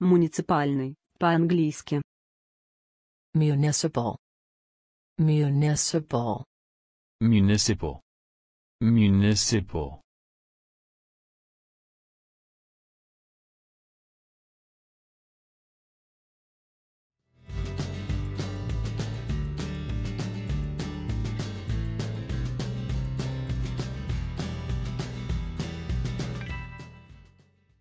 Муниципальный, по-английски. Municipal. Municipal. Municipal. Municipal.